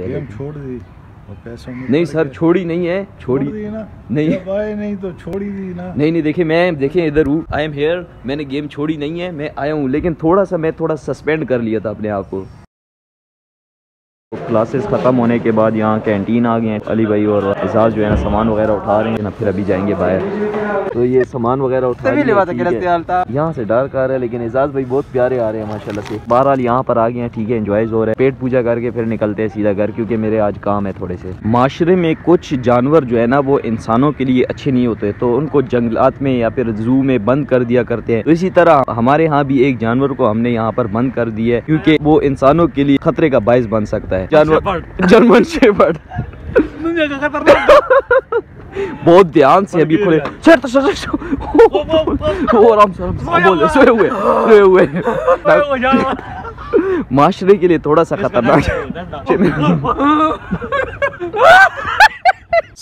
Game छोड़ दी और पैसों में नहीं सर छोड़ी नहीं है छोड़ ना। नहीं। आए नहीं तो छोड़ी दी ना। नहीं नहीं देखिए मैं देखिए इधर हूँ आई एम हेयर मैंने गेम छोड़ी नहीं है मैं आया हूँ लेकिन थोड़ा सा मैं थोड़ा सस्पेंड कर लिया था अपने आप को। क्लासेस ख़त्म होने के बाद यहाँ कैंटीन आ गए हैं। अली भाई और एजाज जो है ना सामान वगैरह उठा रहे हैं। ना फिर अभी जाएँगे बाहर। तो ये सामान वगैरह उठा है। था यहाँ से डार्क आ रहा है लेकिन एजाज भाई बहुत प्यारे आ रहे हैं माशाल्लाह से। बहरहाल यहाँ पर आ गए हैं ठीक है एंजॉय हो रहा है। पेट पूजा करके फिर निकलते हैं सीधा घर क्योंकि मेरे आज काम है थोड़े से। माशरे में कुछ जानवर जो है ना वो इंसानों के लिए अच्छे नहीं होते तो उनको जंगलात में या फिर जू में बंद कर दिया करते हैं। तो इसी तरह हमारे यहाँ भी एक जानवर को हमने यहाँ पर बंद कर दिया है क्योंकि वो इंसानों के लिए खतरे का बायस बन सकता है। जानवर जर्मन शेफर्ड। दुनिया का खतरनाक बहुत ध्यान से अभी खुले। सर तो सर वो आराम से आराम से। बोले सोए हुए सोए हुए। माशरे के लिए थोड़ा सा खतरनाक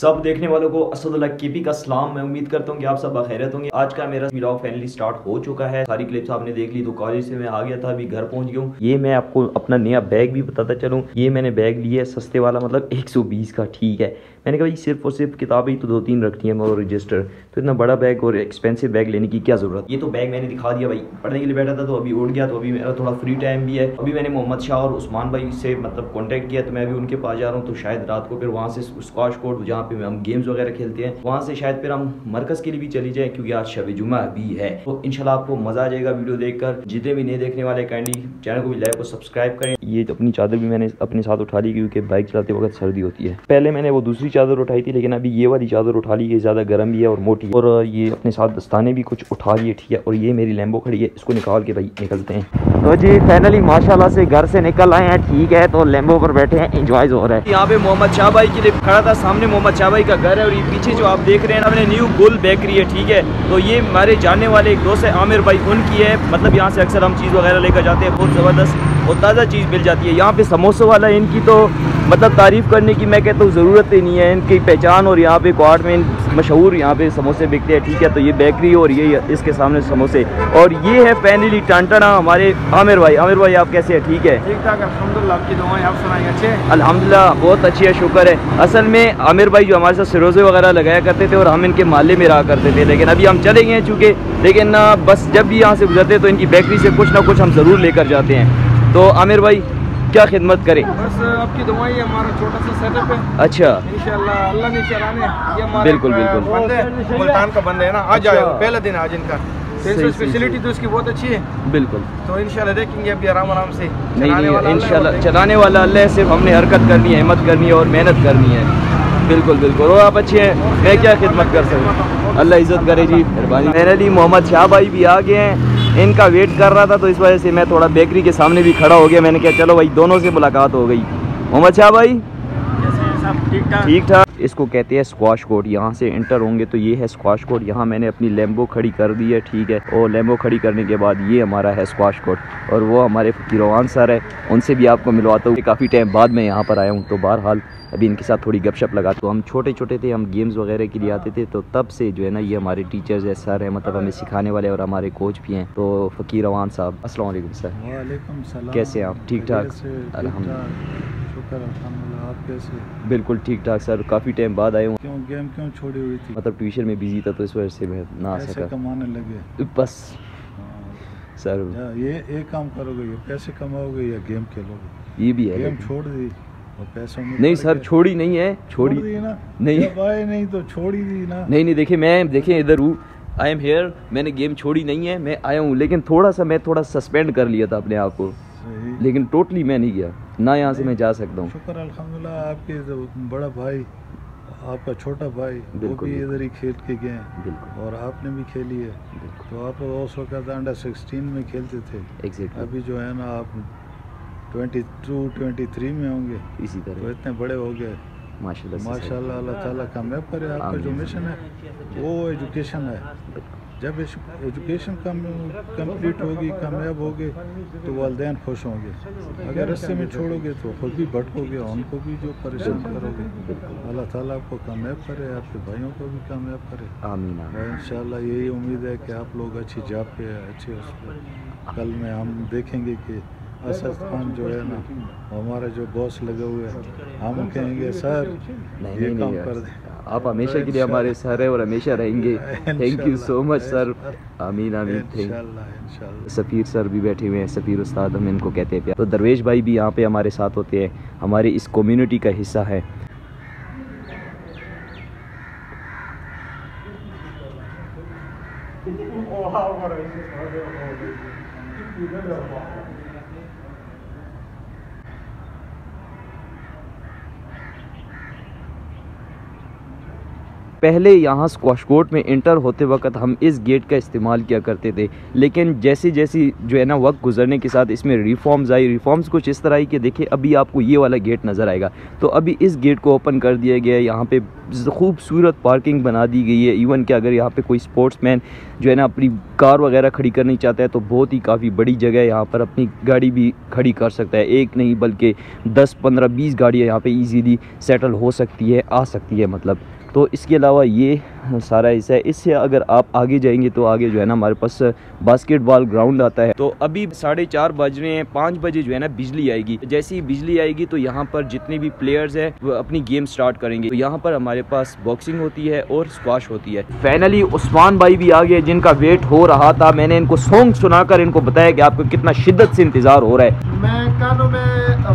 सब देखने वालों को असदुल्ला केपी का सलाम। मैं उम्मीद करता हूँ कि आप सब खैरत होंगे। आज का मेरा व्लॉग फाइनली स्टार्ट हो चुका है। सारी क्लिप्स आपने देख ली तो कॉलेज से मैं आ गया था, अभी घर पहुँच गया हूँ। ये मैं आपको अपना नया बैग भी बताता चलूँ। ये मैंने बैग लिया है सस्ते वाला मतलब 120 का, ठीक है। मैंने कहा भाई, सिर्फ़ और सिर्फ़ किताबें तो दो तीन रखती है, और रजिस्टर तो इतना बड़ा बैग और एक्सपेंसिव बैग लेने की क्या ज़रूरत? ये तो बैग मैंने दिखा दिया भाई। पढ़ने के लिए बैठा था तो अभी उठ गया तो अभी मेरा थोड़ा फ्री टाइम भी है। अभी मैंने मोहम्मद शाह और उस्मान भाई से मतलब कॉन्टैक्ट किया तो मैं अभी उनके पास जा रहा हूँ तो शायद रात को फिर वहाँ से स्कॉश कोर्ट जहाँ पे हम गेम्स वगैरह खेलते हैं। वहाँ से शायद फिर हम मरकज के लिए भी चली जाए, क्योंकि आज शब जुमा भी है। तो इनशाला आपको मज़ा आ जाएगा वीडियो देखकर। जितने भी नए देखने वाले काइंडली चैनल को भी लाइक और सब्सक्राइब करें। ये अपनी चादर भी मैंने अपने साथ उठा ली, क्योंकि बाइक चलाते वक्त सर्दी होती है। पहले मैंने वो दूसरी चादर उठाई थी, लेकिन अभी ये वाली चादर उठा ली, ये ज़्यादा गर्म भी है और मोटी और ये अपने साथ दस्ताने भी कुछ उठा लिए, ठीक है। और ये मेरी लैम्बो खड़ी है, इसको निकाल के भाई निकलते हैं। तो जी फाइनली माशाल्लाह से घर से निकल आए हैं, ठीक है। तो लैम्बो पर बैठे हैं इंजॉय हो रहा है। यहाँ पे मोहम्मद शाह भाई के लिए खड़ा था, सामने मोहम्मद शाह भाई का घर है और ये पीछे जो आप देख रहे हैं हमने न्यू गुल बेकरी है ठीक है? तो ये हमारे जाने वाले एक दोस्त है आमिर भाई उनकी है मतलब यहाँ से अक्सर हम चीज़ वगैरह लेकर जाते हैं बहुत ज़बरदस्त और ताज़ा चीज़ मिल जाती है। यहाँ पे समोसे वाला है, इनकी तो मतलब तारीफ़ करने की मैं कहता हूँ ज़रूरत ही नहीं है इनकी पहचान और यहाँ पे क्वार्ट में मशहूर यहाँ पे समोसे बिकते हैं ठीक है तो ये बेकरी और ये इसके सामने समोसे। और ये है फाइनली टांटना हमारे आमिर भाई। आमिर भाई आप कैसे हैं? ठीक है? ठीक ठाक अल्हम्दुलिल्लाह आपकी दुआएँ आप सुनाएँगे अच्छे अल्हम्दुलिल्लाह बहुत अच्छी है शुक्र है। असल में आमिर भाई जो हमारे साथ सिरोजे वगैरह लगाया करते थे और हम इनके माले में रहा करते थे लेकिन अभी हम चले गए हैं चूँकि लेकिन बस जब भी यहाँ से गुजरते तो इनकी बेकरी से कुछ ना कुछ हम ज़रूर लेकर जाते हैं। तो आमिर भाई क्या खिदमत करें? बस आपकी ये हमारा छोटा सा सेटअप है। अच्छा। अल्लाह ने चलाने ये हमारे बिल्कुल, बिल्कुल। बंदे मुल्तान का बंदा है ना? आज अच्छा। आए पहला दिन आज इनका। तो स्पेशलिटी तो इसकी बहुत अच्छी है। बिल्कुल। तो इंशाल्लाह देखेंगे अभी आराम आराम से। नहीं चलाने वाला नहीं अल्लाह इंशाल्लाह चलाने वाला अल्लाह है सिर्फ़ हमने हरकत करनी है हिम्मत करनी है और मेहनत करनी है। बिल्कुल बिल्कुल। और आप अच्छे हैं। मैं क्या खिदमत कर सकता हूँ अल्लाह इज़्ज़त करे जी मेहरबानी। मेरे लिए मोहम्मद शाह भाई भी आ गए हैं। इनका वेट कर रहा था तो इस वजह से मैं थोड़ा बेकरी के सामने भी खड़ा हो गया। मैंने कहा चलो भाई दोनों से मुलाकात हो गई। मोहम्मद शाह भाई? ठीक ठाक। ठीक ठाक। इसको कहते हैं स्क्वाश कोर्ट यहाँ से इंटर होंगे तो ये है स्क्वाश कोर्ट यहाँ मैंने अपनी लेम्बो खड़ी कर दी है ठीक है। और लेम्बो खड़ी करने के बाद ये हमारा है स्क्वाश कोर्ट और वो हमारे फ़कीरवान सर है उनसे भी आपको मिलवाता हूँ। काफ़ी टाइम बाद मैं यहाँ पर आया हूँ तो बहरहाल अभी इनके साथ थोड़ी गपशप लगा तो हम छोटे छोटे थे हम गेम्स वगैरह के लिए आते थे तो तब से जो है ना ये हमारे टीचर्स है सर हैं मतलब हमें सिखाने वाले और हमारे कोच भी हैं। तो फ़कीर अवान साहब अस्सलाम वालेकुम सर कैसे हैं आप? ठीक ठाक? खैरियत शुक्र आप कैसे बिल्कुल ठीक ठाक सर काफ़ी टाइम बाद आए हूँ। क्यों गेम क्यों छोड़ी हुई थी? मतलब ट्यूशन में बिज़ी था तो इस वजह से मैं ना आ सका। कमाने लगे। बस। हाँ। सर। ये एक काम करोगे ये पैसे कमाओगे या गेम खेलोगे? ये भी है गेम छोड़ दी पैसों में नहीं सर छोड़ी नहीं है छोड़ी ना। नहीं। आए नहीं तो छोड़ दी ना। नहीं नहीं देखिए मैं देखिए इधर हूँ। आई एम हेयर मैंने गेम छोड़ी नहीं है मैं आया हूँ लेकिन थोड़ा सा मैं थोड़ा सस्पेंड कर लिया था अपने आप को। लेकिन टोटली मैं नहीं गया। ना यहाँ से मैं जा सकता हूँ। शुक्र अल्हम्दुलिल्लाह आपके जो बड़ा भाई आपका छोटा भाई वो भी इधर ही खेल के गए हैं। और आपने भी खेली है। तो आप उस वक्त अंडर सिक्सटीन में खेलते थे। अभी जो है ना आप ट्वेंटी टू ट्वेंटी थ्री में होंगे। इसी तरह। तो इतने बड़े हो गए। माशाल्लाह माशाल्लाह अल्लाह ताला कामयाब करे आपका जो मिशन है वो एजुकेशन है। जब एजुकेशन कम कंप्लीट होगी कामयाब होगे तो वालदेन खुश होंगे। अगर रस्ते में छोड़ोगे तो खुद भी भटकोगे और उनको भी जो परेशान करोगे। अल्लाह ताला आपको कामयाब करे आपके भाइयों को भी कामयाब करे। आमीन इंशाल्लाह यही उम्मीद है कि आप लोग अच्छी जॉब पे अच्छे उस पे। कल में हम देखेंगे कि असद खान जो है ना हमारा जो बॉस लगे हुए हैं हम कहेंगे सर ये काम कर। दे। आप हमेशा के लिए हमारे सर है और हमेशा रहेंगे। Thank you so much sir आमीन आमीन. थैंक इंशाल्लाह इंशाल्लाह. सफ़ीर सर भी बैठे हुए हैं सफ़ीर उस्ताद हम इनको कहते हैं तो दरवेश भाई भी यहाँ पे हमारे साथ होते हैं हमारे इस कम्युनिटी का हिस्सा है? पहले यहाँ स्क्वाश कोर्ट में इंटर होते वक्त हम इस गेट का इस्तेमाल किया करते थे। लेकिन जैसे जैसे जो है ना, वक्त गुजरने के साथ इसमें रिफॉर्म्स आई। रिफॉर्म्स कुछ इस तरह कि देखिए, अभी आपको ये वाला गेट नज़र आएगा। तो अभी इस गेट को ओपन कर दिया गया है। यहाँ पे खूबसूरत पार्किंग बना दी गई है। इवन कि अगर यहाँ पे कोई स्पोर्ट्समैन जो है ना, अपनी कार वगैरह खड़ी करनी चाहता है तो बहुत ही काफ़ी बड़ी जगह है। यहाँ पर अपनी गाड़ी भी खड़ी कर सकता है। एक नहीं, बल्कि दस, पंद्रह, बीस गाड़ियाँ यहाँ पर ईजीली सेटल हो सकती है, आ सकती है मतलब। तो इसके अलावा ये सारा हिस्सा है। इससे अगर आप आगे जाएँगे तो आगे जो है ना हमारे पास बास्केटबॉल ग्राउंड आता है। तो अभी साढ़े चार बज रहे हैं, पाँच बजे जो है ना बिजली आएगी। जैसे ही बिजली आएगी तो यहाँ पर जितने भी प्लेयर्स हैं, वो अपनी गेम स्टार्ट करेंगे। तो यहाँ पर हमारे पास बॉक्सिंग होती है और स्क्वाश होती है। फाइनली उस्मान भाई भी आ गए जिनका वेट हो रहा था। मैंने इनको सॉन्ग सुनाकर इनको बताया कि आपको कितना शिद्दत से इंतज़ार हो रहा है। मैं कानों में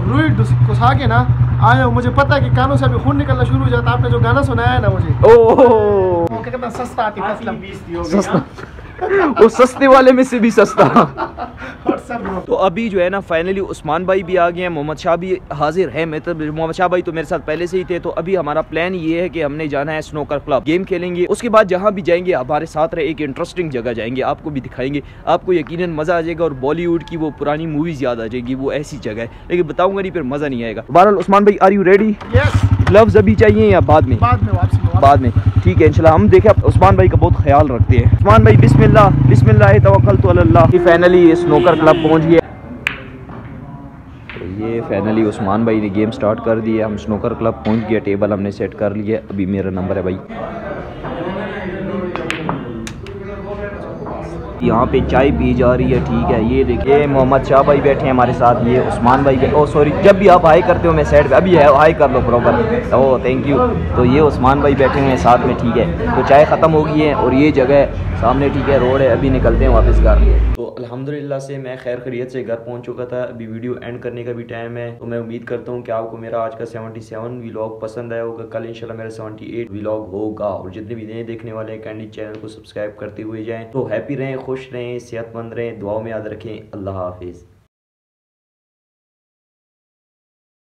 रुई घुसा के ना आया हूँ मुझे पता है कि कानों से अभी खून निकलना शुरू हो जाता है। आपने जो गाना सुनाया है ना मुझे ओ कितना सस्ता आती है सस्ता। वो सस्ते वाले में से भी सस्ता। तो अभी जो है ना फाइनली उस्मान भाई भी आ गए हैं मोहम्मद शाह भी हाजिर है मैं तो मोहम्मद शाह भाई तो मेरे साथ पहले से ही थे तो अभी हमारा प्लान ये है कि हमने जाना है स्नोकर क्लब गेम खेलेंगे। उसके बाद जहाँ भी जाएँगे हमारे साथ रहे एक इंटरेस्टिंग जगह जाएँगे आपको भी दिखाएँगे। आपको यकीन मज़ा आ जाएगा और बॉलीवुड की वो पुरानी मूवीज़ याद आ जाएगी वो ऐसी जगह है। लेकिन बताऊँगा नहीं फिर मज़ा नहीं आएगा। बहरहाल उस्मान भाई are you ready yes gloves अभी चाहिए या बाद में? बाद में वापसी बाद में। ठीक है इंशाल्लाह हम देखें उस्मान भाई का बहुत ख्याल रखते हैं। उस्मान भाई बिस्मिल्लाह बिस्मिल्लाह तवक्कल तो अल्लाह फाइनली स्नोकर क्लब पहुँच गया। तो ये फाइनली उस्मान भाई ने गेम स्टार्ट कर दिया। हम स्नोकर क्लब पहुँच गया टेबल हमने सेट कर लिया। अभी मेरा नंबर है भाई। यहाँ पे चाय पी जा रही है, ठीक है? ये देखिए मोहम्मद शाह भाई बैठे हैं हमारे साथ, ये उस्मान भाई ओ सॉरी जब भी आप हाई करते हो, मैं साइड पे अभी है हाई कर लो प्रॉपर ओ थैंक यू तो ये उस्मान भाई बैठे हुए हैं साथ में, ठीक है? तो चाय ख़त्म हो गई है और ये जगह सामने, ठीक है, रोड है, अभी निकलते हैं वापस घर। तो अल्हम्दुलिल्लाह से मैं खैर खैरियत से घर पहुँच चुका था। अभी वीडियो एंड करने का भी टाइम है। तो मैं उम्मीद करता हूँ कि आपको मेरा आज का 77 व्लॉग पसंद आया होगा। कल इंशाल्लाह मेरा 78 व्लॉग होगा। और जितने भी नए देखने वाले हैं कैंडी चैनल को सब्सक्राइब करते हुए जाएँ। तो हैप्पी रहें खुश रहें सेहतमंद रहें दुआओं में याद रखें। अल्लाह हाफिज़।